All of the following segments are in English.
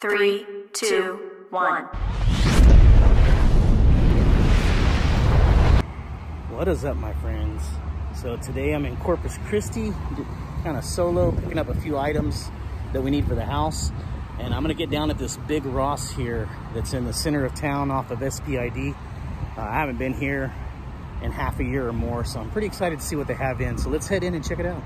Three, two, one. What is up, my friends? So today I'm in Corpus Christi, kind of solo, picking up a few items that we need for the house. And I'm gonna get down at this big Ross here that's in the center of town off of SPID. Uh, I haven't been here in half a year or more, so I'm pretty excited to see what they have in. So let's head in and check it out.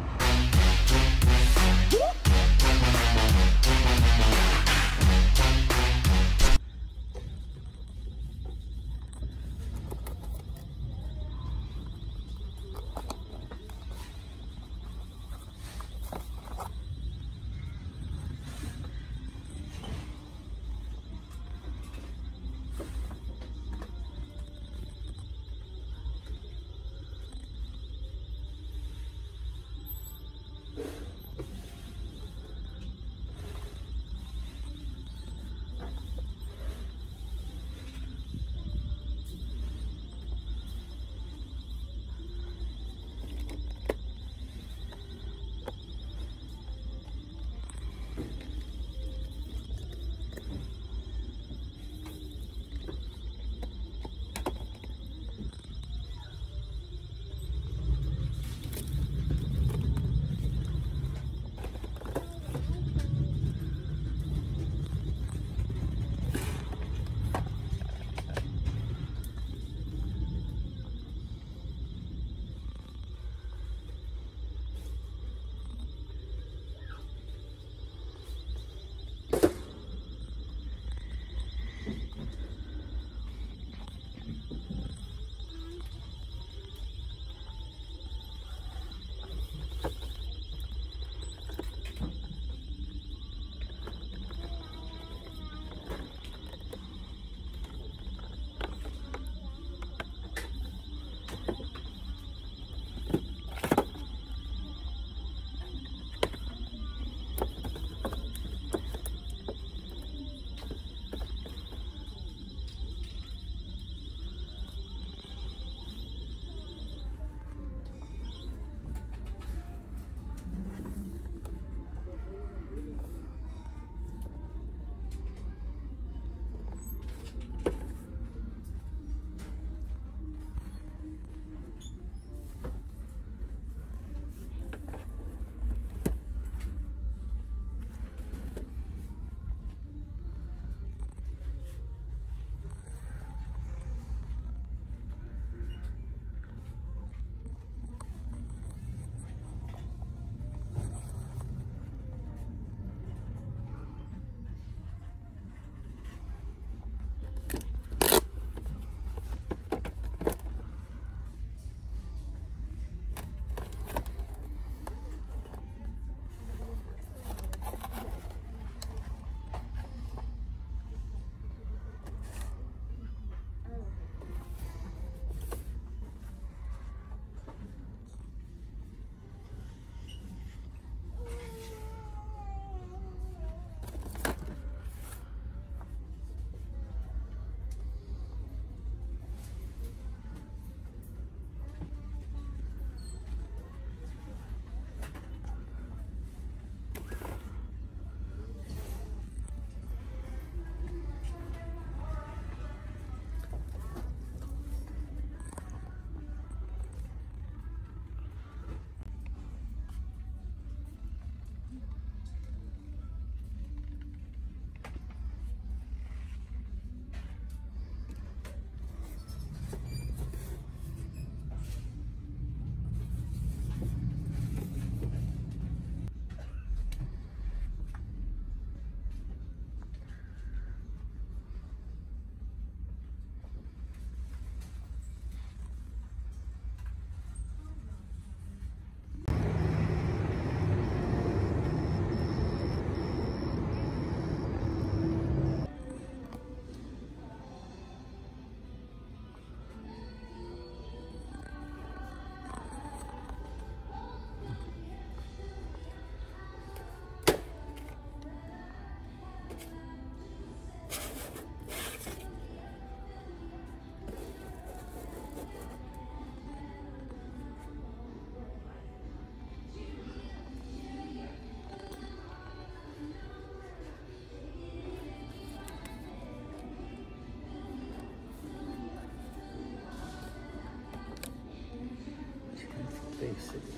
basic.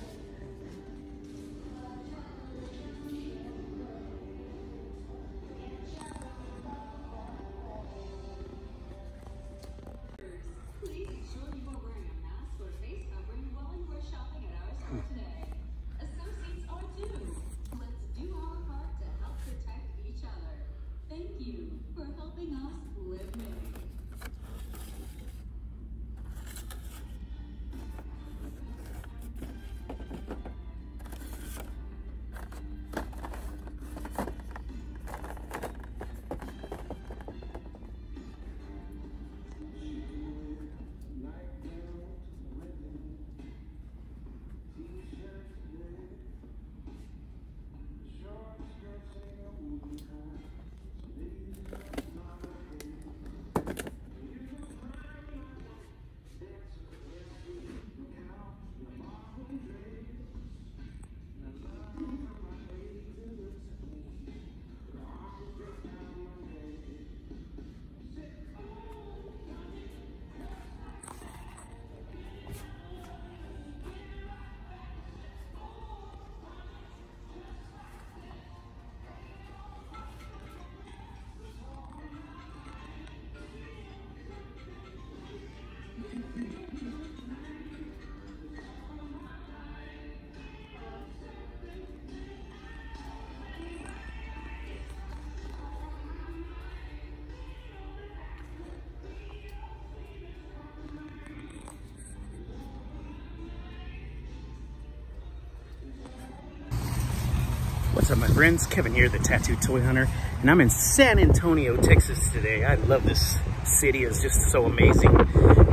What's up, my friends? Kevin here, the Tattooed Toy Hunter, and I'm in San Antonio, Texas today. I love this city. It's just so amazing.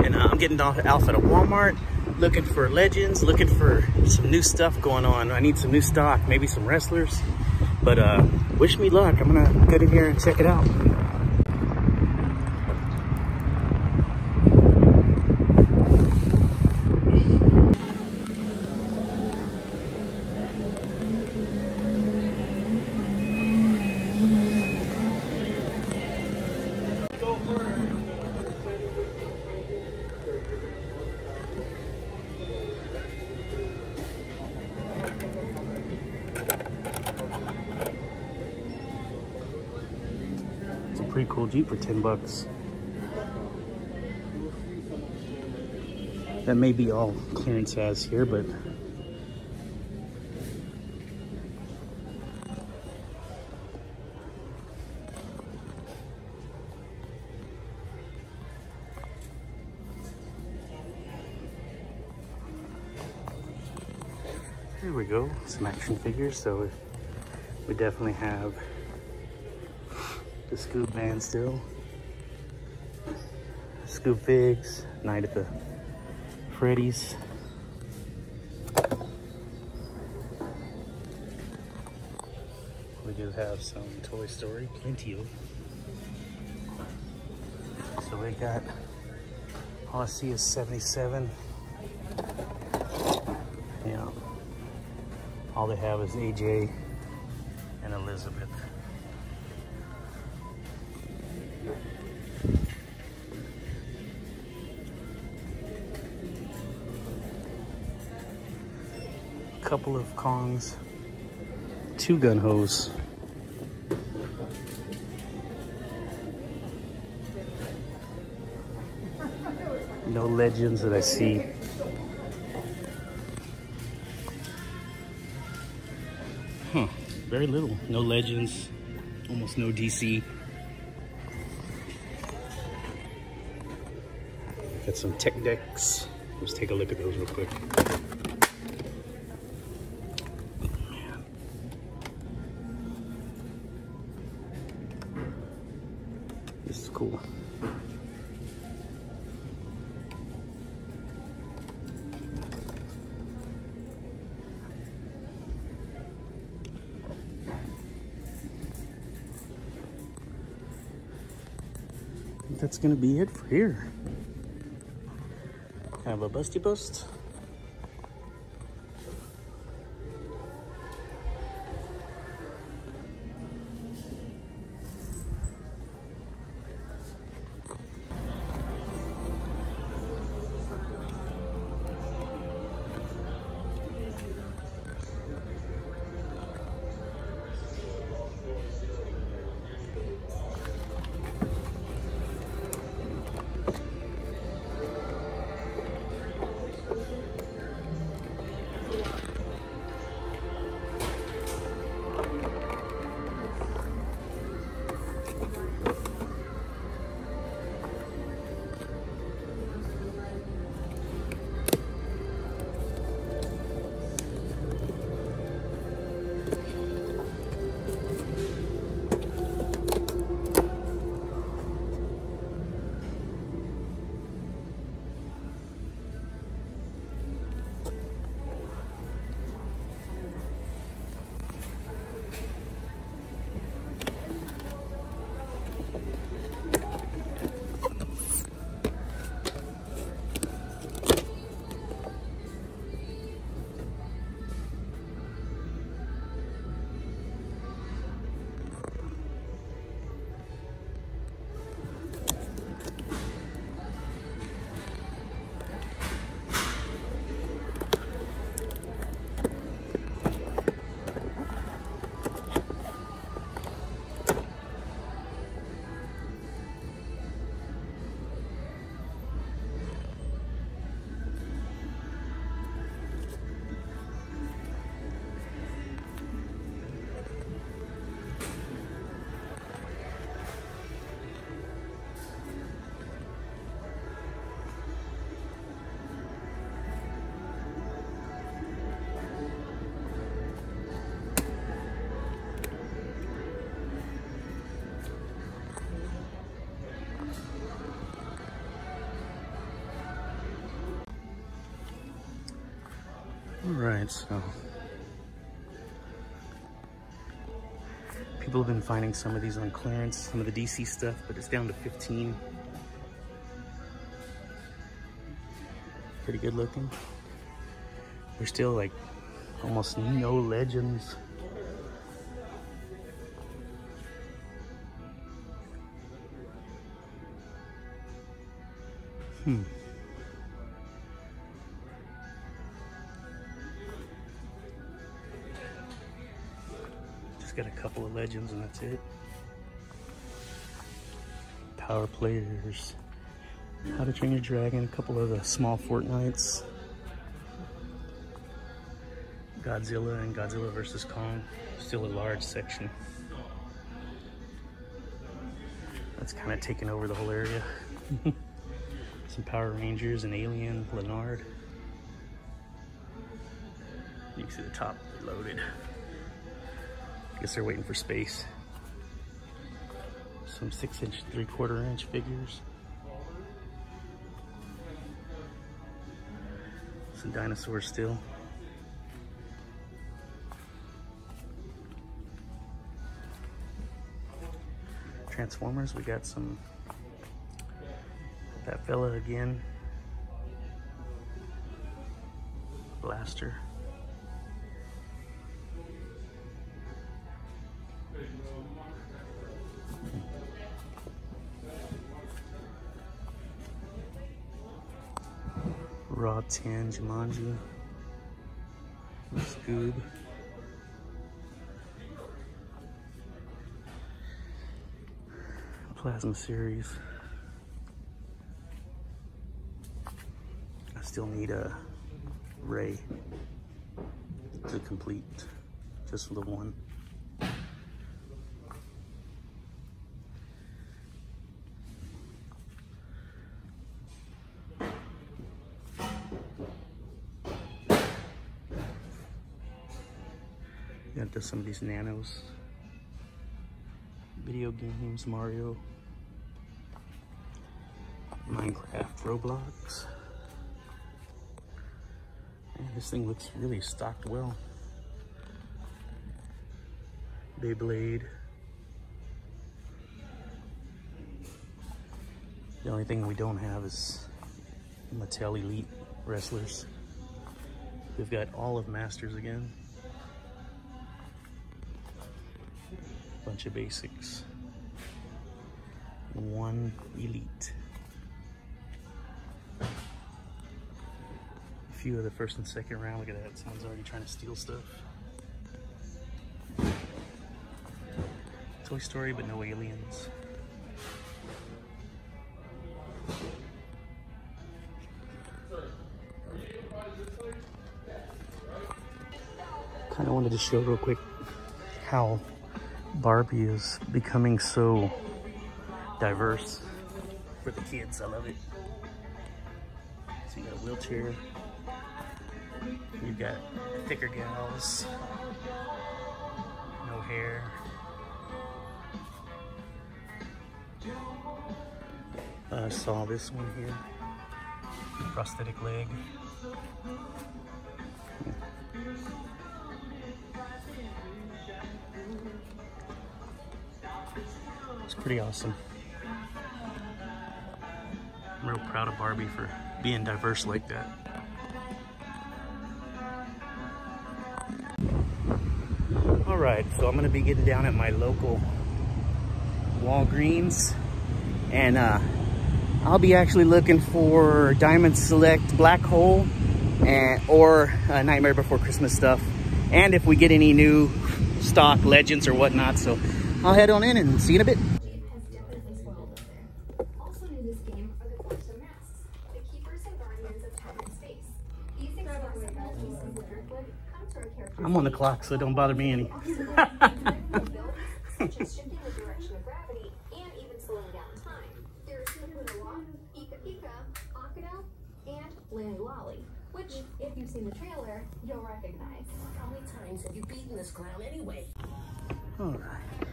And uh, I'm getting off Alpha to Walmart, looking for legends, looking for some new stuff going on. I need some new stock, maybe some wrestlers. But uh, wish me luck. I'm gonna get in here and check it out. Jeep for 10 bucks. That may be all clearance has here, but Here we go, some action figures. So we definitely have the Scoop Man still. Scoop Figs, Night at the Freddy's. We do have some Toy Story, plenty of. So we got, all I see is 77. Yeah. All they have is AJ and Elizabeth. Couple of Kongs, two gun hose. No legends that I see. Huh, very little. No legends, almost no DC. Got some tech decks. Let's take a look at those real quick. Cool. That's gonna be it for here. Have a busty bust. So people have been finding some of these on clearance, some of the DC stuff, but it's down to 15. Pretty good looking. There's still like almost no legends. Hmm. Couple of legends and that's it. Power players. How to Train Your Dragon, a couple of the small Fortnites. Godzilla and Godzilla vs. Kong. Still a large section. That's kind of taken over the whole area. Some Power Rangers and Alien, Leonard. You can see the top loaded. Guess they're waiting for space. Some six inch, three quarter inch figures. Some dinosaurs still. Transformers, we got some, that fella again. Blaster. Raw 10 Jumanji. Scoob. Plasma series. I still need a Ray to complete just the one. Got to some of these nanos. Video games, Mario, Minecraft, Roblox. Man, this thing looks really stocked well. Beyblade. The only thing we don't have is Mattel Elite Wrestlers. We've got all of Masters again. Bunch of basics. One Elite. A few of the first and second round. Look at that. Someone's already trying to steal stuff. Toy Story, but no aliens. Kind of wanted to show real quick how Barbie is becoming so diverse for the kids. I love it. So you got a wheelchair. You've got thicker gals. No hair. I saw this one here. Prosthetic leg. It's Pretty awesome. I'm real proud of Barbie for being diverse like that. All right, so I'm gonna be getting down at my local Walgreens and uh, I'll be actually looking for Diamond Select Black Hole and or uh, Nightmare Before Christmas stuff. And if we get any new stock legends or whatnot. So I'll head on in and see you in a bit. has definitely spoiled us there. Also new this game are the Quantum Masks, the keepers and guardians of time and space. These exclusive pieces of Driftwood come to our characters. I'm on the clock, so don't bother me any. such as shifting the direction of gravity and even slowing down time. There are Snippet Walk, Ika-Ika, Akano, and Lani-Loli, which, if you've seen the trailer, you'll recognize. How many times have you beaten this clown anyway? All right.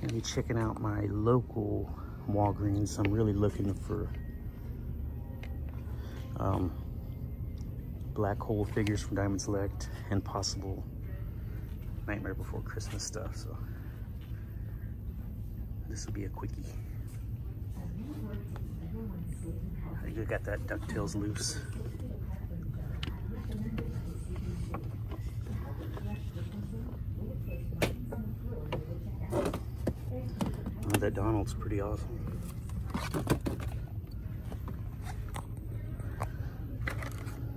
Gonna be checking out my local Walgreens. I'm really looking for um, black hole figures from Diamond Select and possible Nightmare Before Christmas stuff. So this will be a quickie. I got that DuckTales loose. That Donald's pretty awesome.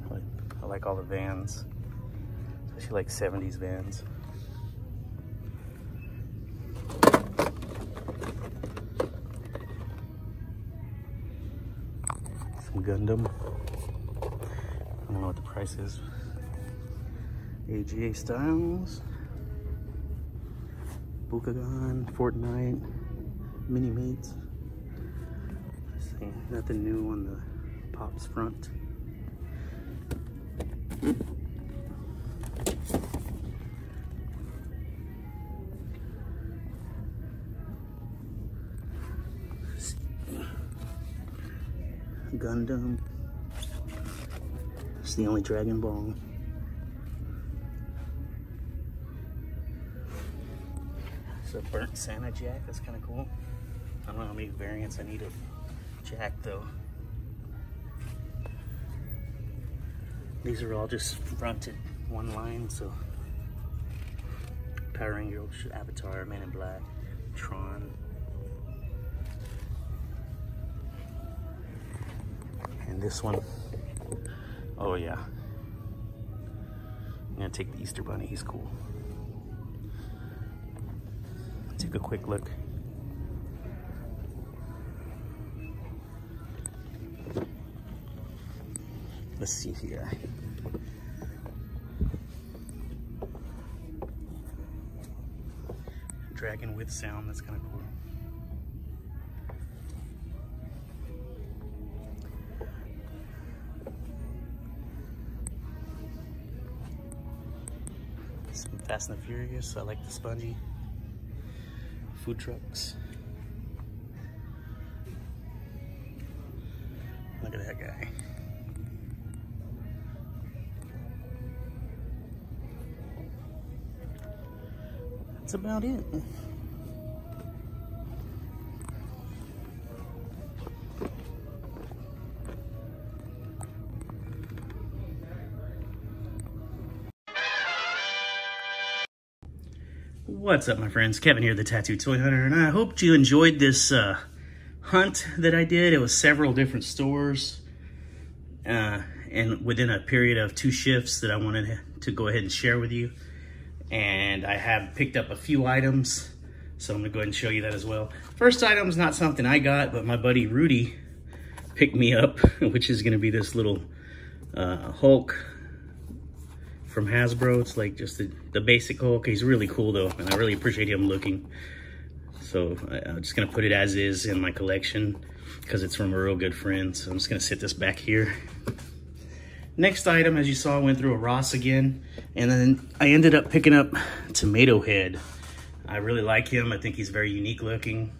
I like, I like all the vans, especially like 70s vans. Some Gundam. I don't know what the price is. AJ Styles. Bukagan, Fortnite, Minimates. See, nothing new on the Pops front. It's the only Dragon Ball. It's a burnt Santa jack. That's kind of cool. I don't know how many variants I need of jack though. These are all just fronted one line, so Power Rangers, Avatar, Man in Black, Tron. This one, oh yeah. I'm gonna take the Easter Bunny, he's cool. Take a quick look. Let's see here. Dragon with sound, that's kind of cool. Some Fast and Furious, I like the spongy. Food trucks. Look at that guy. That's about it. What's up, my friends? Kevin here, the Tattooed Toy Hunter, and I hope you enjoyed this uh, hunt that I did. It was several different stores, uh, and within a period of two shifts that I wanted to go ahead and share with you. And I have picked up a few items, so I'm gonna go ahead and show you that as well. First item is not something I got, but my buddy Rudy picked me up, which is gonna be this little uh, Hulk from Hasbro. It's like just the, the basic oh, Hulk. He's really cool though, and I really appreciate him looking. So I, I'm just gonna put it as is in my collection because it's from a real good friend. So I'm just gonna sit this back here. Next item, as you saw, I went through a Ross again, and then I ended up picking up Tomato Head. I really like him. I think he's very unique looking.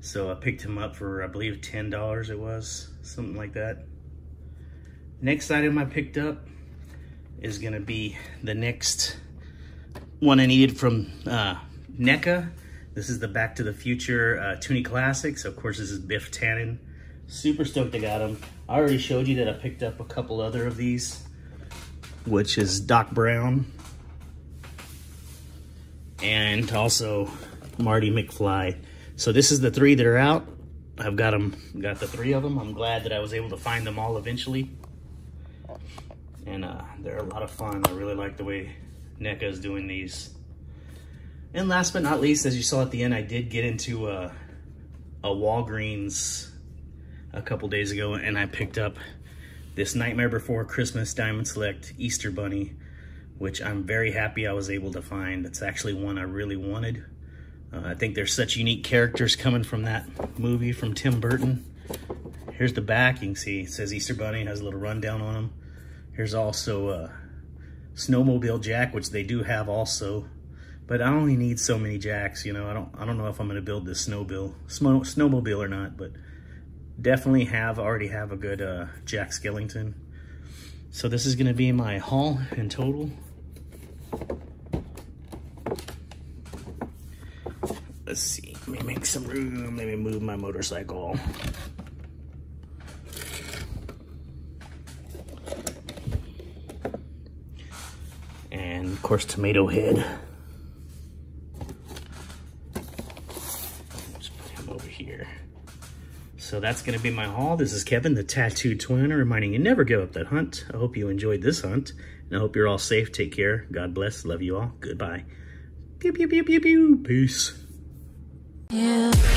So I picked him up for, I believe, $10 it was, something like that. Next item I picked up is gonna be the next one I needed from uh, NECA. This is the Back to the Future uh, Toony Classic. So of course this is Biff Tannen. Super stoked I got them. I already showed you that I picked up a couple other of these, which is Doc Brown and also Marty McFly. So this is the three that are out. I've got them, got the three of them. I'm glad that I was able to find them all eventually. And uh, they're a lot of fun. I really like the way NECA is doing these. And last but not least, as you saw at the end, I did get into a, a Walgreens a couple days ago and I picked up this Nightmare Before Christmas Diamond Select Easter Bunny, which I'm very happy I was able to find. It's actually one I really wanted. Uh, I think there's such unique characters coming from that movie from Tim Burton. Here's the back. You can see it says Easter Bunny, has a little rundown on him. Here's also a Snowmobile Jack, which they do have also. But I only need so many jacks, you know. I don't I don't know if I'm going to build this snowmobile, snowmobile or not, but definitely have already have a good uh, Jack Skellington. So this is going to be my haul in total. Let's see, let me make some room, let me move my motorcycle. And of course, Tomato Head. Just put him over here. So that's gonna be my haul. This is Kevin, the Tattooed Twin, reminding you never give up that hunt. I hope you enjoyed this hunt, and I hope you're all safe. Take care. God bless. Love you all. Goodbye. Pew, pew, pew, pew, pew. Peace. Yeah.